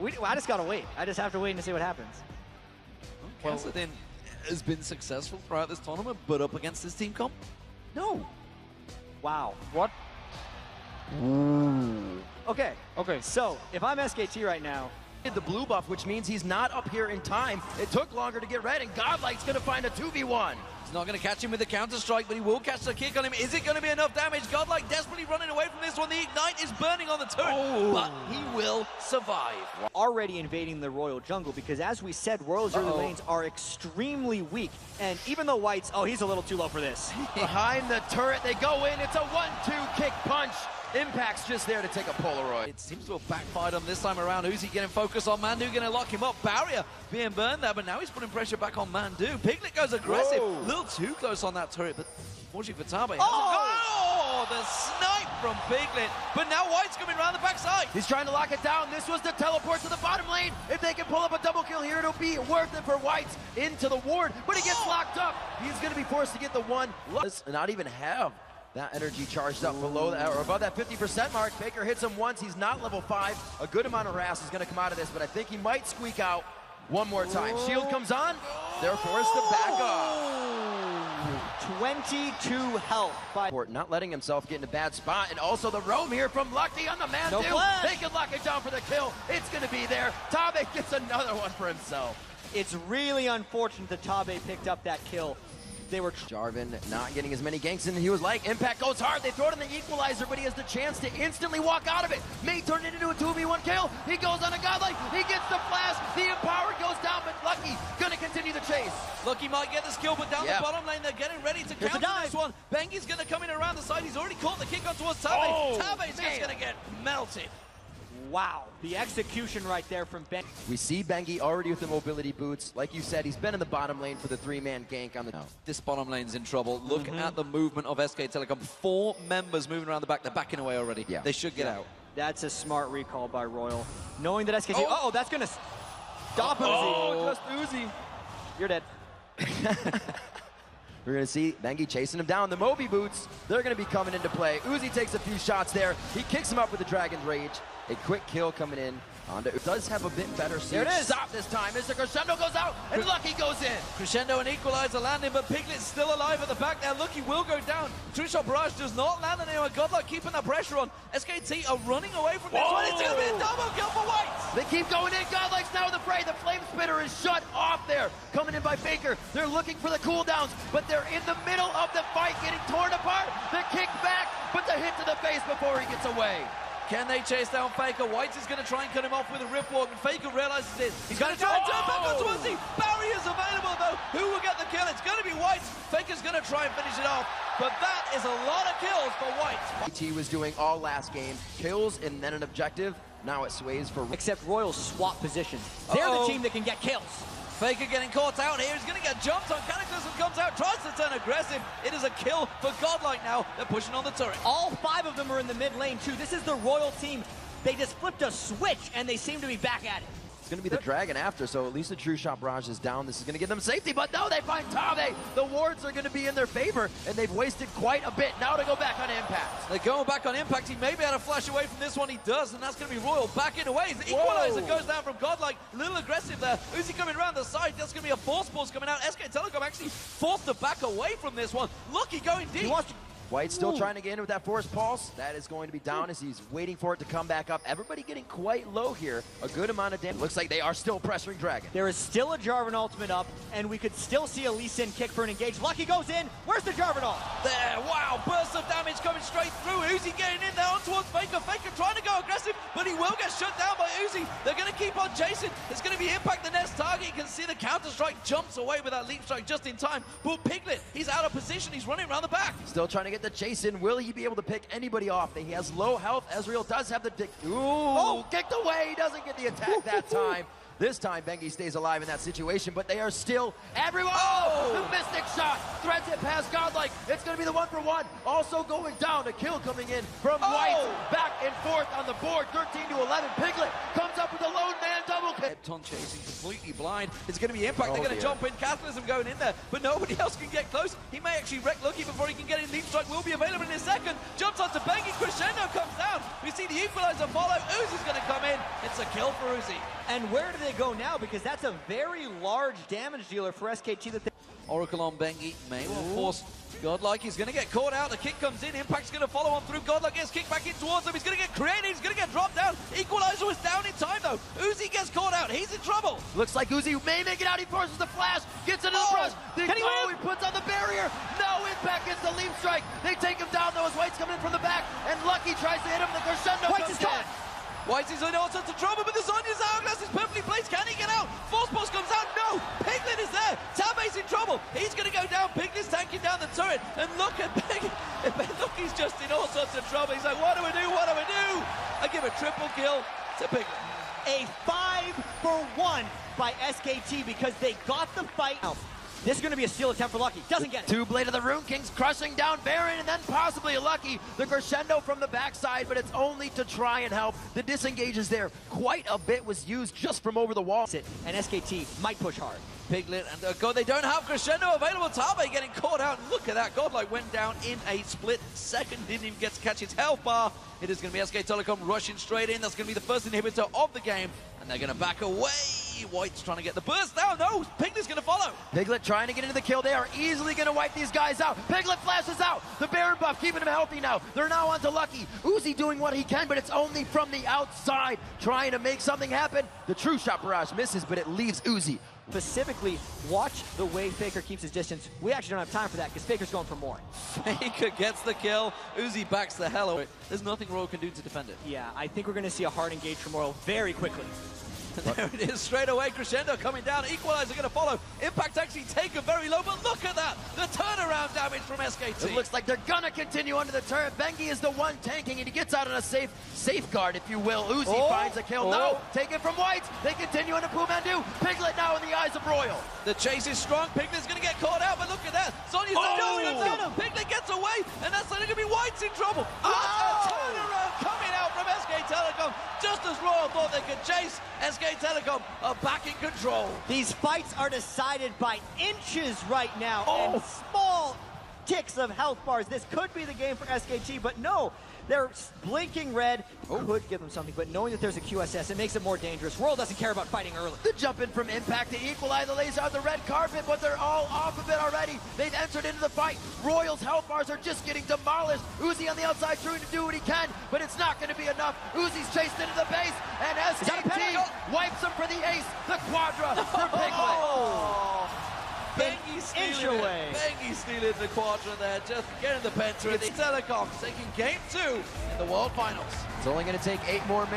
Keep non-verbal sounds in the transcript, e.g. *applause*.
We, I just gotta wait. I just have to wait and see what happens. Well, Kassadin has been successful throughout this tournament, but up against this team comp, no. Wow. What? Okay. Okay. So if I'm SKT right now, the blue buff, which means he's not up here in time. It took longer to get red, and Godlike's gonna find a 2v1. He's not going to catch him with the counter-strike, but he will catch the kick on him. Is it going to be enough damage? Godlike desperately running away from this one. The Ignite is burning on the turret, Oh. but he will survive. already invading the Royal jungle because as we said, Royal's early Uh-oh. lanes are extremely weak. And even though White's, oh, he's a little too low for this. Behind the turret, they go in. It's a one-two kick punch. Impact's just there to take a Polaroid. It seems to have backfired on this time around. Uzi getting focus on Mandu, going to lock him up. Barrier being burned there, but now he's putting pressure back on Mandu. Piglet goes aggressive. A little too close on that turret, but fortunately for Tabe. Oh! the snipe from Piglet. But now White's coming around the backside. He's trying to lock it down. This was the teleport to the bottom lane. If they can pull up a double kill here, it'll be worth it for Whites into the ward. But he gets oh! locked up. He's going to be forced to get the one. Let's not even have that energy charged up below that or above that 50% mark. Baker hits him once. He's not level five. A good amount of harass is going to come out of this, but I think he might squeak out one more time. Shield comes on. They're forced to back off. 22 health by Not letting himself get in a bad spot. And also the roam here from Lucky on the man No They can lock it down for the kill. It's going to be there. Tabe gets another one for himself. It's really unfortunate that Tabe picked up that kill. They were Jarvan not getting as many ganks in he was like. Impact goes hard. They throw it in the equalizer, but he has the chance to instantly walk out of it. May turn it into a 2v1 kill. He goes on a godlike. He gets the flash. The empower goes down, but Lucky gonna continue the chase. Lucky might get this kill, but down Yep. the bottom lane, they're getting ready to Here's counter this one. Bengi's going to come in around the side. He's already caught the kick on towards Tabe. Oh, Tabe's just going to get melted. Wow. The execution right there from Ben. We see Bengi already with the mobility boots. Like you said, he's been in the bottom lane for the three-man gank on the... This bottom lane's in trouble. Look Mm-hmm. at the movement of SK Telecom. Four members moving around the back. They're backing away already. Yeah. They should get out. That's a smart recall by Royal. Knowing that SKT, Oh. oh, that's gonna stop Uzi. Oh, just Uzi. You're dead. *laughs* We're going to see Bengi chasing him down. The Moby boots, they're going to be coming into play. Uzi takes a few shots there. He kicks him up with the Dragon's Rage. A quick kill coming in. Honda does have a bit better There it is. Stop this time. Mr. Crescendo goes out, and Lucky goes in. Crescendo and Equalizer landing, but Piglet's still alive at the back there. Lucky will go down. True Shot Barrage does not land on anyone. Godlike keeping that pressure on. SKT are running away from this one. It's going to be a double kill for White. They keep going in. Godlike's now in the fray. The Flame Spitter is shut off there. Coming in by Faker. They're looking for the cooldowns, but they're in the middle of the fight, getting torn apart. The kick back, but the hit to the face before he gets away. Can they chase down Faker? White is going to try and cut him off with a Riftwalk, and Faker realizes it. He's going to try and turn back onto Uzi. Oh! Barriers available, though. Who will get the kill? It's going to be White. Faker's going to try and finish it off, but that is a lot of kills for White. T was doing all last game. Kills and then an objective. Now it sways for Except Royal swap positions. They're Uh-oh. the team that can get kills. Faker getting caught out here. He's going to get jumped on. Cataclysm comes out, tries to turn aggressive. It is a kill for Godlike now. They're pushing on the turret. All five of them are in the mid lane too. This is the Royal team. They just flipped a switch and they seem to be back at it. Going to be the Dragon after, so at least the True Shot Barrage is down. This is going to give them safety, but no, they find Tabe. The wards are going to be in their favor, and they've wasted quite a bit. Now to go back on Impact. They're going back on impact. He may be able to flash away from this one. He does, and that's going to be Royal back in away. The equalizer goes down from Godlike. A little aggressive there. Uzi coming around the side. That's going to be a force pulse coming out. SK Telecom actually forced to back away from this one. Lucky going deep. He White still trying to get in with that Force Pulse. That is going to be down as he's waiting for it to come back up. Everybody getting quite low here. A good amount of damage. Looks like they are still pressuring Dragon. There is still a Jarvan ultimate up, and we could still see a Lee Sin kick for an engage. Lucky goes in. Where's the Jarvan ult? There, wow, burst of damage coming straight through. Uzi getting in there on towards Faker. Faker trying to go aggressive, but he will get shut down by Uzi. They're going to keep on chasing. It's going to be impact the next target. You can see the counter strike jumps away with that leap strike just in time. But Piglet, he's out of position. He's running around the back. Still trying to get the chase in. Will he be able to pick anybody off? That he has low health. Ezreal does have the dick. Ooh, oh, kicked away. He doesn't get the attack *laughs* that time. This time, Bengi stays alive in that situation, but they are still everyone. Oh, the Mystic shot threads it past Godlike. It's going to be the one for one. Also going down. A kill coming in from Oh. White. Back and forth on the board. 13 to 11. Piglet comes up with a lone man double kick. Epton chasing completely blind. It's going to be Impact. Oh, They're going to jump in. Cataclysm going in there, but nobody else can get close. He may actually wreck Lucky before he can get in. Leap Strike will be available in a second. Jumps onto Bengi. Crescendo comes down. We see the equalizer follow. Uzi's going to come in. It's a kill for Uzi. And where do they go now? Because that's a very large damage dealer for SKT that they Oracle on Bengi. May well force Godlike. He's going to get caught out. The kick comes in. Impact's going to follow on through. Godlike gets kicked back in towards him. He's going to get created. He's going to get dropped down. Equalizer was down in time, though. Uzi gets caught out. He's in trouble. Looks like Uzi may make it out. He forces the flash, gets into the Oh! brush. The, Can he oh, win? he puts on the barrier. No impact gets the leap strike. They take him down though as White's coming in from the back, and Lucky tries to hit him. The crescendo White's comes is caught. White is in all sorts of trouble, but the Zhonya's hourglass is perfectly placed. Can he get out? Force Pulse comes out. No! Piglet is there. Tabe's in trouble. He's going to go down. Piglet's tanking down the turret. And look at Pig. *laughs* Look, he's just in all sorts of trouble. He's like, what do we do? What do we do? I give a triple kill to Piglet. A five for one by SKT because they got the fight. This is going to be a steal attempt for Lucky. Doesn't get it. Two Blade of the Ruined Kings crushing down Baron and then possibly Lucky. The crescendo from the backside, but it's only to try and help. The disengage is there. Quite a bit was used just from over the wall. And SKT might push hard. Piglet and uh, God, they don't have Crescendo available. Tabe getting caught out. Look at that. Godlike went down in a split second. Didn't even get to catch his health bar. It is going to be SK Telecom rushing straight in. That's going to be the first inhibitor of the game. And they're going to back away. White's trying to get the burst down. No, Piglet's going to follow. Piglet trying to get into the kill. They are easily going to wipe these guys out. Piglet flashes out. The Baron buff keeping him healthy now. They're now on to Lucky. Uzi doing what he can, but it's only from the outside trying to make something happen. The true shot barrage misses, but it leaves Uzi. Specifically, watch the way Faker keeps his distance. We actually don't have time for that because Faker's going for more. Faker gets the kill. Uzi backs the hell away. There's nothing Royal can do to defend it. Yeah, I think we're going to see a hard engage from Royal very quickly. *laughs* There it is, straight away. Crescendo coming down. Equalizer going to follow. Impact actually taken very low, but look at that. The turnaround damage from SKT. It looks like they're gonna continue under the turret. Bengi is the one tanking, and he gets out on a safe safeguard, if you will. Uzi Oh, finds a kill. oh. No, taken from White. They continue into PoohManDu. Piglet now in the eyes of Royal. The chase is strong. Piglet's going to get caught out, but look at that. Zhonya's Oh! oh, no, no. Piglet gets away, and that's going to be White's in trouble. What a oh! turnaround coming out from SK Telecom. Just as Royal thought they could chase, SK Telecom are back in control. These fights are decided by inches right now Oh. and small ticks of health bars. This could be the game for SKT, but no. They're blinking red. Oh. Could give them something, but knowing that there's a QSS, it makes it more dangerous. Royal doesn't care about fighting early. The jump in from Impact to equalize the laser on the red carpet, but they're all off of it already. They've entered into the fight. Royal's health bars are just getting demolished. Uzi on the outside trying to do what he can, but it's not going to be enough. Uzi's chased into the base, and SKT wipes him for the ace. The quadra for Piglet. *laughs* Oh, Bengi inch stealing away. it. Bengi stealing the quadra there, just getting the penta. It's Telecom taking game two in the World Finals. It's only going to take eight more minutes.